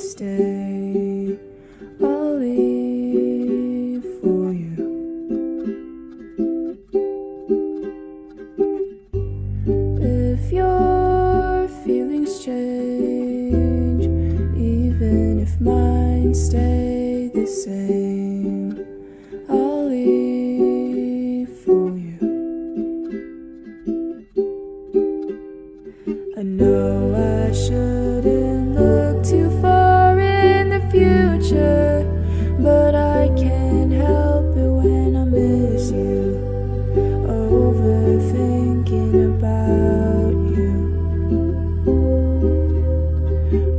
stay. I'll leave for you. If your feelings change, even if mine stay the same, I'll leave for you. I know I should. future, but I can't help it when I miss you, overthinking about you.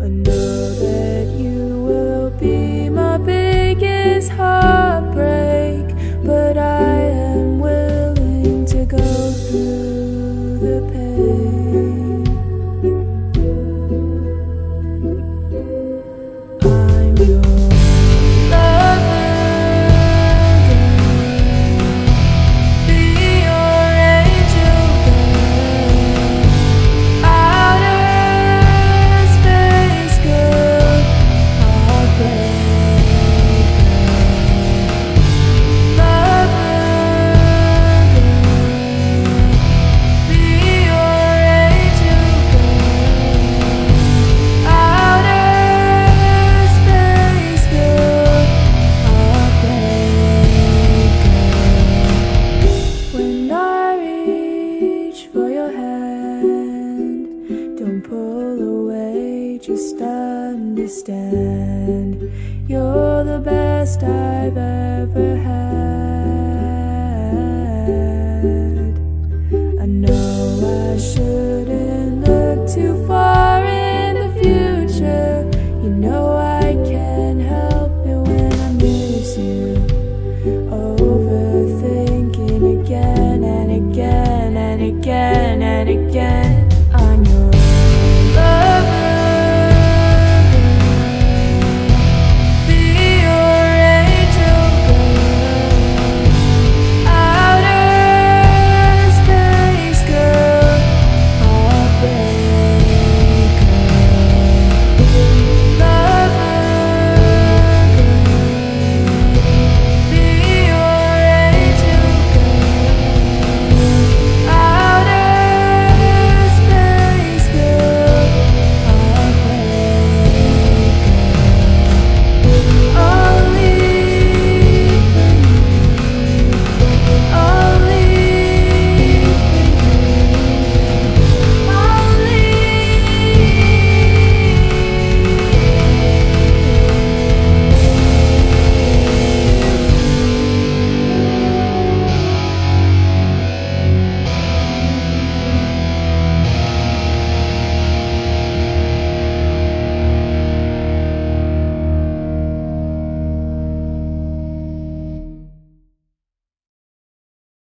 I know that you will be my biggest heartbreak, but I am willing to go through. all away. Just understand, you're the best I've ever had.